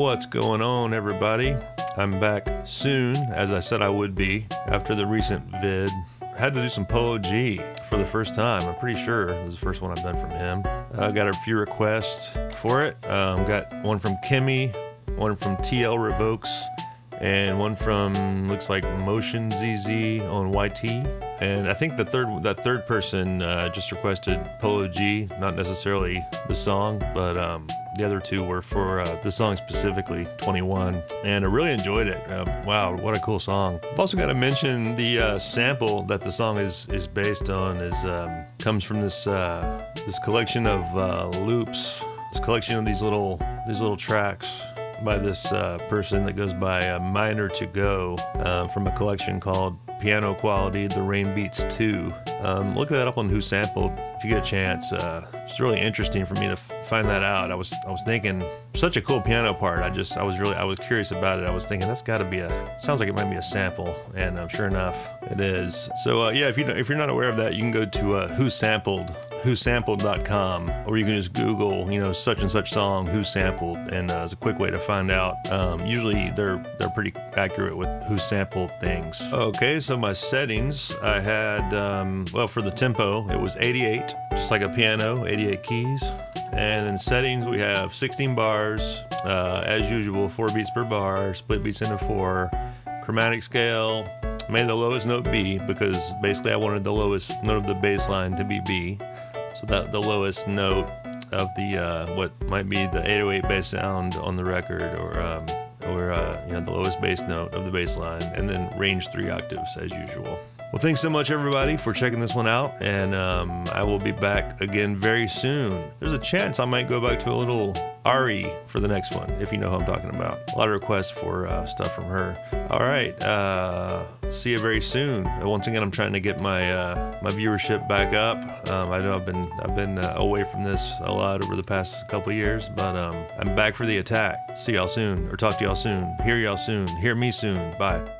What's going on, everybody? I'm back soon, as I said I would be, after the recent vid. Had to do some Polo G for the first time. I'm pretty sure this is the first one I've done from him. I uh, got a few requests for it. Um, got one from Kimmy, one from TL Revokes, and one from looks like Motion ZZ on YT. And I think the third that third person uh, just requested Polo G, not necessarily the song, but um, the other two were for uh, the song specifically, 21, and I really enjoyed it. Uh, wow, what a cool song! I've also got to mention the uh, sample that the song is is based on is um, comes from this uh, this collection of uh, loops, this collection of these little these little tracks by this uh, person that goes by uh, Minor2Go uh, from a collection called Piano Quality The Rain Beats 2. Um, look that up on WhoSampled if you get a chance. Uh, it's really interesting for me to f- find that out. I was I was thinking such a cool piano part. I just I was really I was curious about it. I was thinking that's got to be a sounds like it might be a sample, and um, sure enough, it is. So uh, yeah, if you if you're not aware of that, you can go to uh, WhoSampled whosampled.com or you can just google you know such and such song who sampled and uh, it's a quick way to find out. Um, usually they're they're pretty accurate with who sampled things. Okay so my settings i had um, well for the tempo it was 88 just like a piano 88 keys. And then settings we have 16 bars uh, as usual four beats per bar split beats into four. Chromatic scale made the lowest note B because basically I wanted the lowest note of the bass line to be B. So that the lowest note of the uh, what might be the 808 bass sound on the record, or um, or uh, you know the lowest bass note of the bass line, and then range three octaves as usual. Well, thanks so much, everybody, for checking this one out, and um, I will be back again very soon. There's a chance I might go back to a little Ari for the next one, if you know who I'm talking about. A lot of requests for uh, stuff from her. All right, uh, see you very soon. Once again, I'm trying to get my uh, my viewership back up. Um, I know I've been I've been uh, away from this a lot over the past couple years, but um, I'm back for the attack. See y'all soon, or talk to y'all soon. Hear y'all soon. Hear me soon. Bye.